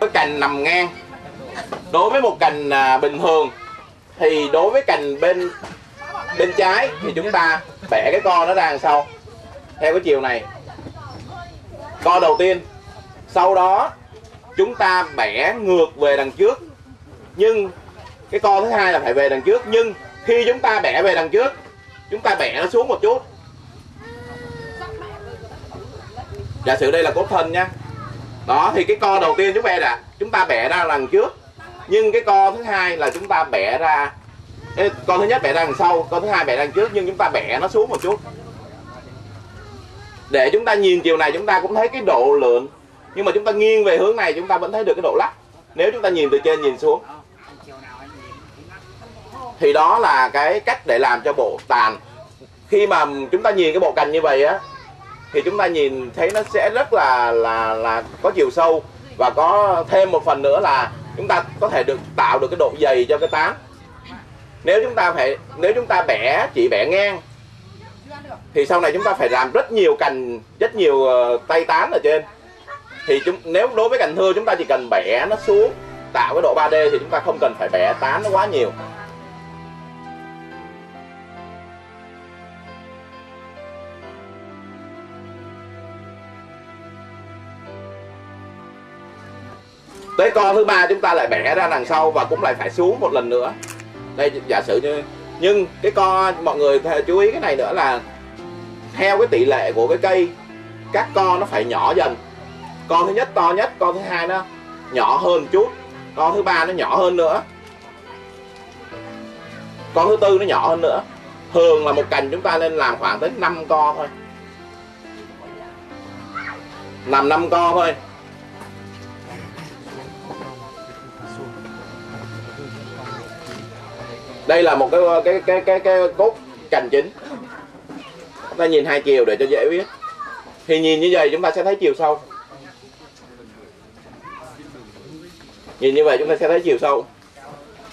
cái cành nằm ngang. Đối với một cành à, bình thường thì đối với cành bên bên trái thì chúng ta bẻ cái co nó ra đằng sau theo cái chiều này. Co đầu tiên. Sau đó chúng ta bẻ ngược về đằng trước. Nhưng cái co thứ hai là phải về đằng trước. Nhưng khi chúng ta bẻ về đằng trước chúng ta bẻ nó xuống một chút. Giả sử đây là cốt thân nha đó, thì cái co đầu tiên chúng ta đã chúng ta bẻ ra đằng trước. Nhưng cái co thứ hai là chúng ta bẻ ra con thứ nhất bẻ ra đằng sau con thứ hai bẻ ra đằng trước, nhưng chúng ta bẻ nó xuống một chút. Để chúng ta nhìn chiều này, chúng ta cũng thấy cái độ lượn nhưng mà chúng ta nghiêng về hướng này, chúng ta vẫn thấy được cái độ lắc. Nếu chúng ta nhìn từ trên nhìn xuống, thì đó là cái cách để làm cho bộ tàn. Khi mà chúng ta nhìn cái bộ cành như vậy á thì chúng ta nhìn thấy nó sẽ rất là là là có chiều sâu. Và có thêm một phần nữa là chúng ta có thể được tạo được cái độ dày cho cái tán. Nếu chúng ta phải, nếu chúng ta bẻ chỉ bẻ ngang, thì sau này chúng ta phải làm rất nhiều cành, rất nhiều ờ, tay tán ở trên. Thì chúng, nếu đối với cành thưa chúng ta chỉ cần bẻ nó xuống, tạo cái độ 3D thì chúng ta không cần phải bẻ tán nó quá nhiều. Tới con thứ ba chúng ta lại bẻ ra đằng sau và cũng lại phải xuống một lần nữa. Đây, giả sử như, nhưng cái co, mọi người chú ý cái này nữa là theo cái tỷ lệ của cái cây, các co nó phải nhỏ dần. Con thứ nhất to nhất con thứ hai nó nhỏ hơn chút con thứ ba nó nhỏ hơn nữa. Con thứ tư nó nhỏ hơn nữa. Thường là một cành chúng ta nên làm khoảng tới 5 co thôi. Làm 5 co thôi. Đây là một cái cái cái cái cái cốt cành chính. Chúng ta nhìn hai chiều để cho dễ biết. Thì nhìn như vậy chúng ta sẽ thấy chiều sâu. Nhìn như vậy chúng ta sẽ thấy chiều sâu.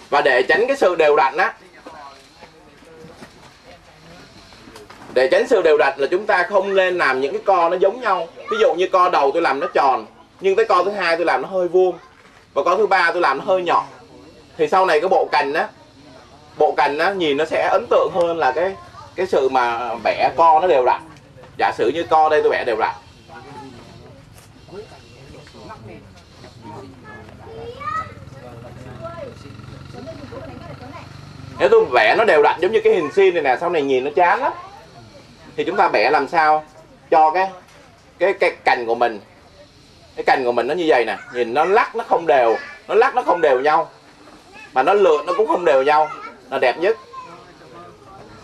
Và để tránh cái sự đều đặn á, để tránh sự đều đặn là chúng ta không nên làm những cái co nó giống nhau. Ví dụ như co đầu tôi làm nó tròn, nhưng tới co thứ hai tôi làm nó hơi vuông. Và co thứ ba tôi làm nó hơi nhỏ. Thì sau này cái bộ cành á bộ cành á, nhìn nó sẽ ấn tượng hơn là cái cái sự mà vẽ co nó đều đặn. Giả sử như co đây tôi vẽ đều đặn. Nếu tôi vẽ nó đều đặn giống như cái hình xin này nè, sau này nhìn nó chán lắm. Thì chúng ta vẽ làm sao? Cho cái cái cái cành của mình. Cái cành của mình nó như vậy nè. Nhìn nó lắc nó không đều, nó lắc nó không đều nhau. Mà nó lượn nó cũng không đều nhau là đẹp nhất.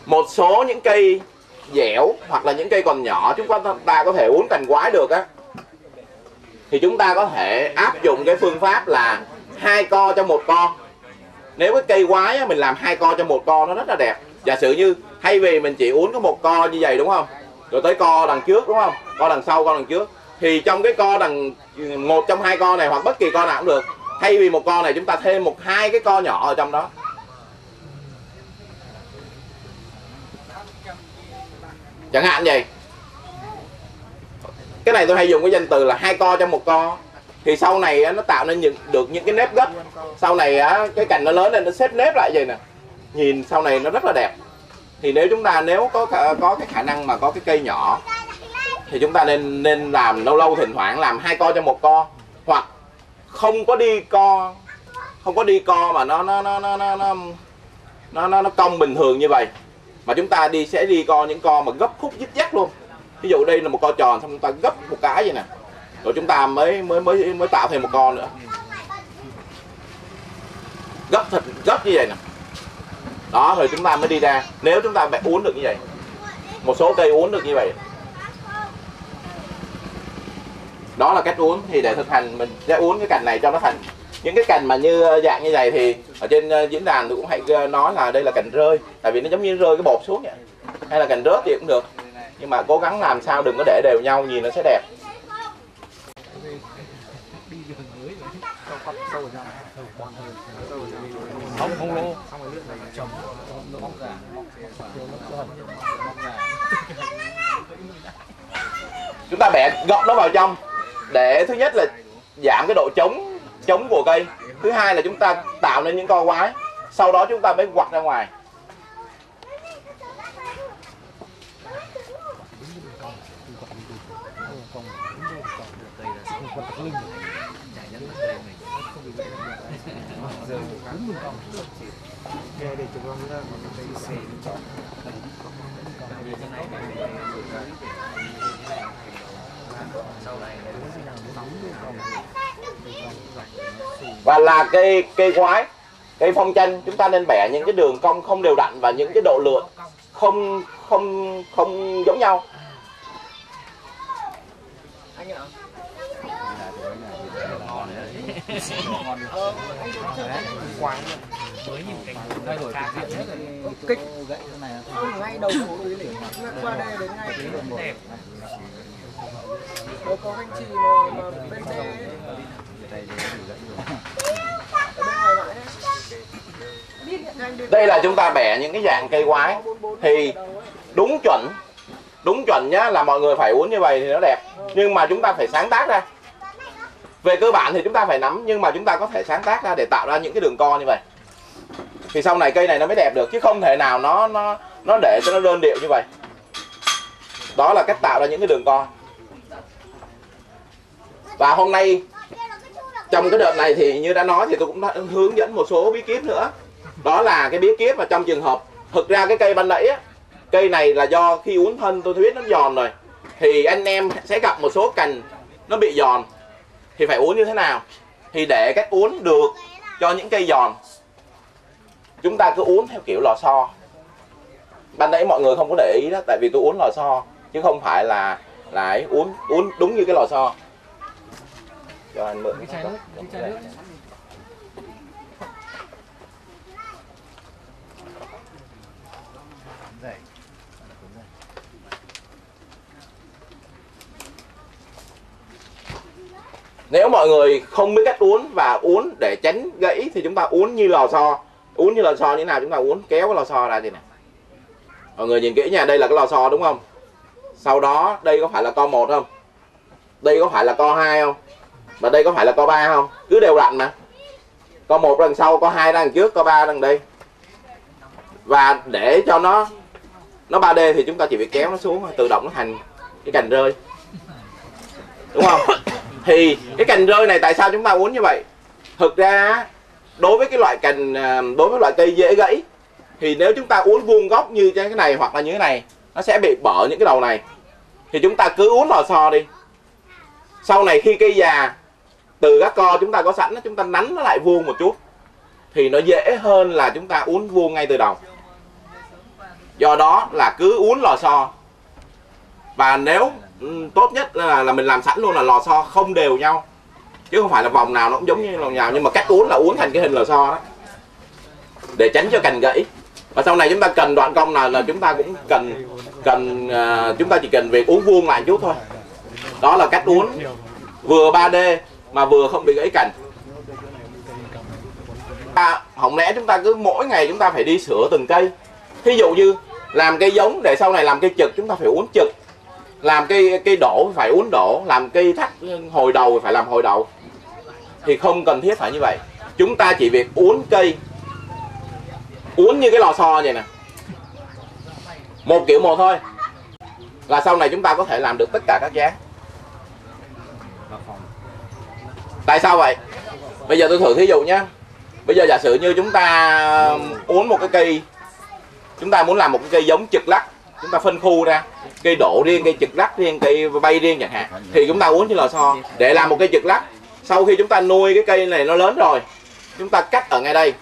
Một số những cây dẻo hoặc là những cây còn nhỏ chúng ta có thể uống cành quái được á. Thì chúng ta có thể áp dụng cái phương pháp là hai co cho một co. Nếu cái cây quái á, mình làm hai co cho một co nó rất là đẹp. Giả sử như thay vì mình chỉ uống có một co như vậy đúng không? Rồi tới co đằng trước đúng không? Co đằng sau co đằng trước. Thì trong cái co đằng một trong hai co này hoặc bất kỳ co nào cũng được. Thay vì một co này chúng ta thêm một hai cái co nhỏ ở trong đó. Chẳng hạn vậy. Cái này tôi hay dùng cái danh từ là hai co trong một co. Thì sau này nó tạo nên những, được những cái nếp gấp. Sau này cái cành nó lớn lên nó xếp nếp lại vậy nè. Nhìn sau này nó rất là đẹp. Thì nếu chúng ta nếu có có cái khả năng mà có cái cây nhỏ thì chúng ta nên nên làm lâu lâu thỉnh thoảng làm hai co cho một co. Hoặc không có đi co không có đi co mà nó nó nó nó nó nó nó, nó, nó cong bình thường như vậy mà chúng ta đi sẽ đi co những co mà gấp khúc dứt dắt luôn. Ví dụ đây là một co tròn xong chúng ta gấp một cái vậy nè. Rồi chúng ta mới mới mới mới tạo thêm một con nữa. Gấp thật, gấp như vậy nè. Đó, rồi chúng ta mới đi ra. Nếu chúng ta bẻ uống được như vậy, một số cây uống được như vậy, đó là cách uống thì để thực hành, mình sẽ uống cái cành này cho nó thành những cái cành mà như dạng như vậy thì ở trên diễn đàn tôi cũng hãy nói là đây là cành rơi tại vì nó giống như rơi cái bột xuống vậy. Hay là cành rớt thì cũng được. Nhưng mà cố gắng làm sao đừng có để đều nhau nhìn nó sẽ đẹp. Không không lô chúng ta bẻ gọt nó vào trong để thứ nhất là giảm cái độ trống chống của cây. Thứ hai là chúng ta tạo nên những co quái, sau đó chúng ta mới quặt ra ngoài. Và là cây cây quái cây phong chanh chúng ta nên bẻ những cái đường cong không đều đặn và những cái độ lượn không không không giống nhau kích ngay đầu phố qua đây đến ngay đẹp có anh chị mà bên đây đây là chúng ta bẻ những cái dạng cây quái. Thì đúng chuẩn đúng chuẩn nhá, là mọi người phải uốn như vậy thì nó đẹp. Nhưng mà chúng ta phải sáng tác ra. Về cơ bản thì chúng ta phải nắm, nhưng mà chúng ta có thể sáng tác ra để tạo ra những cái đường co như vậy. Thì sau này cây này nó mới đẹp được, chứ không thể nào nó nó nó để cho nó đơn điệu như vậy. Đó là cách tạo ra những cái đường co. Và hôm nay trong cái đợt này thì như đã nói thì tôi cũng đã hướng dẫn một số bí kíp nữa. Đó là cái bí kíp mà trong trường hợp thực ra cái cây ban nãy á cây này là do khi uốn thân tôi biết nó giòn rồi thì anh em sẽ gặp một số cành nó bị giòn thì phải uốn như thế nào? Thì để cách uốn được cho những cây giòn chúng ta cứ uốn theo kiểu lò xo. Ban nãy mọi người không có để ý đó tại vì tôi uốn lò xo chứ không phải là là ấy, uốn uốn đúng như cái lò xo cho anh mượn cái chai nước cái chai nước nếu mọi người không biết cách uốn và uốn để tránh gãy thì chúng ta uốn như lò xo. Uốn như lò xo như thế nào chúng ta uốn kéo cái lò xo ra thì này mọi người nhìn kỹ nha đây là cái lò xo đúng không? Sau đó đây có phải là co một không? Đây có phải là co hai không mà đây có phải là co ba không? Cứ đều đặn mà. Co một đằng sau co hai đằng trước co ba đằng đây. Và để cho nó nó 3D thì chúng ta chỉ việc kéo nó xuống tự động nó thành cái cành rơi. Đúng không? Thì cái cành rơi này tại sao chúng ta uốn như vậy? Thực ra đối với cái loại cành à, đối với loại cây dễ gãy, thì nếu chúng ta uốn vuông góc như cái này hoặc là như thế này, nó sẽ bị bở những cái đầu này. Thì chúng ta cứ uốn lò xo đi. Sau này khi cây già từ các co chúng ta có sẵn chúng ta nắn nó lại vuông một chút. Thì nó dễ hơn là chúng ta uốn vuông ngay từ đầu. Do đó là cứ uốn lò xo. Và nếu ừ, tốt nhất là, là mình làm sẵn luôn là lò xo không đều nhau. Chứ không phải là vòng nào nó cũng giống như vòng nào nhưng mà cách uốn là uốn thành cái hình lò xo đó. Để tránh cho cành gãy. Và sau này chúng ta cần đoạn cong nào là chúng ta cũng cần cần uh, chúng ta chỉ cần việc uốn vuông lại chút thôi. Đó là cách uốn. Vừa 3D mà vừa không bị gãy cành. À, không lẽ chúng ta cứ mỗi ngày chúng ta phải đi sửa từng cây? Thí dụ như làm cây giống để sau này làm cây trực chúng ta phải uốn trực làm cây cây đổ phải uốn đổ làm cây thắt hồi đầu phải làm hồi đầu. Thì không cần thiết phải như vậy. Chúng ta chỉ việc uốn cây uốn như cái lò xo vậy nè. Một kiểu một thôi. Là sau này chúng ta có thể làm được tất cả các dáng tại sao vậy? Bây giờ tôi thử thí dụ nhé bây giờ giả sử như chúng ta uốn một cái cây, chúng ta muốn làm một cái cây giống trực lắc, chúng ta phân khu ra, cây đổ riêng, cây trực lắc riêng, cây bay riêng chẳng hạn, thì chúng ta uốn như lò xo để làm một cây trực lắc. Sau khi chúng ta nuôi cái cây này nó lớn rồi, chúng ta cắt ở ngay đây.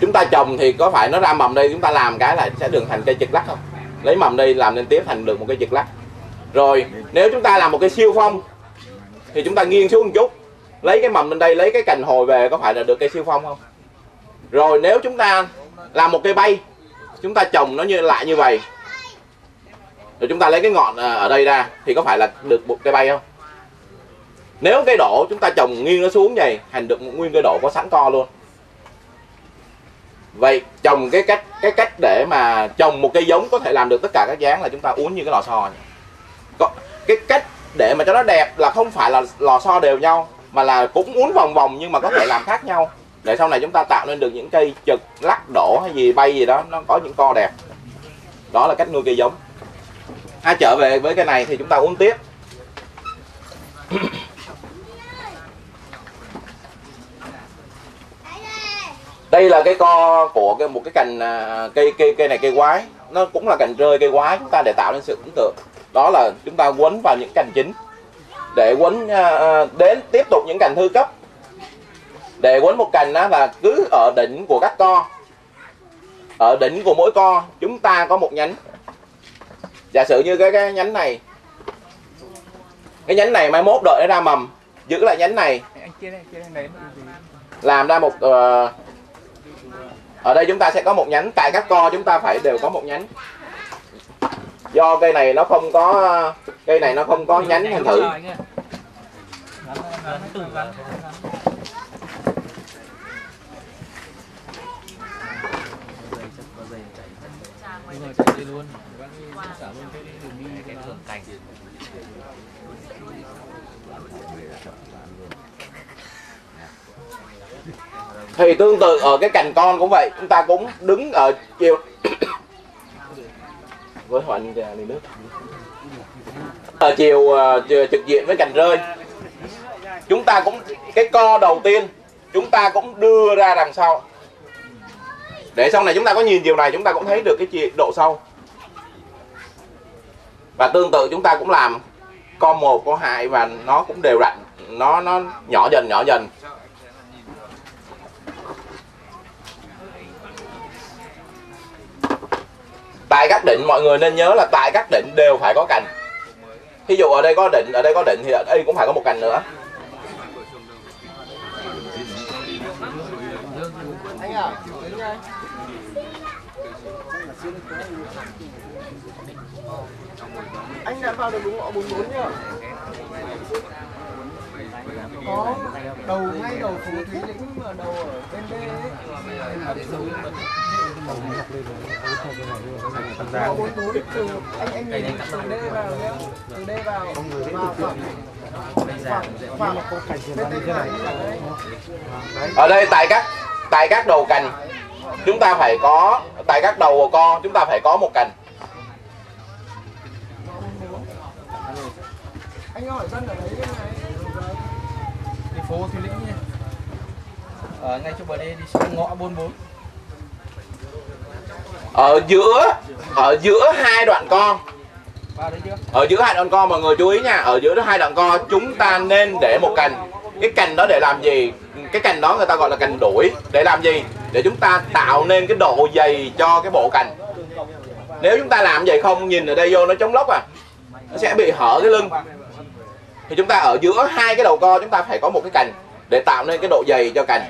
Chúng ta trồng thì có phải nó ra mầm đây, chúng ta làm cái là sẽ được thành cây trực lắc không? Lấy mầm đây làm nên tiếp thành được một cây trực lắc rồi, nếu chúng ta làm một cây siêu phong, thì chúng ta nghiêng xuống một chút. Lấy cái mầm lên đây, lấy cái cành hồi về, có phải là được cây siêu phong không? Rồi, nếu chúng ta làm một cây bay, chúng ta trồng nó như, lại như vậy, rồi chúng ta lấy cái ngọn à, ở đây ra, thì có phải là được một cây bay không? Nếu cây đổ chúng ta trồng nghiêng nó xuống vậy, thành được một nguyên cây đổ có sẵn to luôn. Vậy, trồng cái cách cái cách để mà trồng một cây giống có thể làm được tất cả các dáng là chúng ta uốn như cái lò xo này có, cái cách để mà cho nó đẹp là không phải là lò xo đều nhau, mà là cũng uốn vòng vòng nhưng mà có thể làm khác nhau. Để sau này chúng ta tạo nên được những cây trực lắc đổ hay gì, bay gì đó, nó có những co đẹp. Đó là cách nuôi cây giống. Ai trở về với cái này thì chúng ta uống tiếp. Đây là cái co của cái một cái cành à, cây cây cây này, cây quái nó cũng là cành rơi cây quái chúng ta để tạo nên sự ấn tượng. Đó là chúng ta quấn vào những cành chính. Để quấn à, à, đến tiếp tục những cành thư cấp. Để quấn một cành đó là cứ ở đỉnh của các co. Ở đỉnh của mỗi co chúng ta có một nhánh. Giả sử như cái, cái nhánh này. Cái nhánh này mai mốt đợi nó ra mầm. Giữ lại nhánh này. Làm ra một ờ, ở đây chúng ta sẽ có một nhánh, tại các co chúng ta phải đều có một nhánh. Do cây này nó không có, cây này nó không có nhánh thành thử. Thì tương tự ở cái cành con cũng vậy chúng ta cũng đứng ở chiều. Với hoành ly nước. Ở chiều uh, chiều trực diện với cành rơi. Chúng ta cũng cái co đầu tiên chúng ta cũng đưa ra đằng sau. Để sau này chúng ta có nhìn chiều này chúng ta cũng thấy được cái chiều độ sâu. Và tương tự chúng ta cũng làm co một co hai và nó cũng đều đặn nó nó nhỏ dần nhỏ dần. Tại các định mọi người nên nhớ là tại các định đều phải có cành. Ví dụ ở đây có định ở đây có định thì ở đây cũng phải có một cành nữa. Anh đã vào được đúng ngõ 44 chưa? Có. Đầu ngay đầu phố Thúy Lĩnh mà đầu ở bên đây ấy anh anh nhìn từ đây vào nhá từ đây vào vào khoảng khoảng bên tay phải ở đây tại các tại các đầu cành, chúng ta phải có, tại các đầu co chúng ta phải có một cành. Anh hỏi dân ở đấy này phố Thùy Lĩnh nha ở ờ, ngay chỗ bờ đây đi xuống ngõ 44 ở giữa ở giữa hai đoạn co. Ở giữa hai đoạn co mọi người chú ý nha. Ở giữa hai đoạn co chúng ta nên để một cành. Cái cành đó để làm gì? Cái cành đó người ta gọi là cành đuổi. Để làm gì? Để chúng ta tạo nên cái độ dày cho cái bộ cành. Nếu chúng ta làm vậy không nhìn ở đây vô nó chống lốc à. Nó sẽ bị hở cái lưng. Thì chúng ta ở giữa hai cái đầu co chúng ta phải có một cái cành để tạo nên cái độ dày cho cành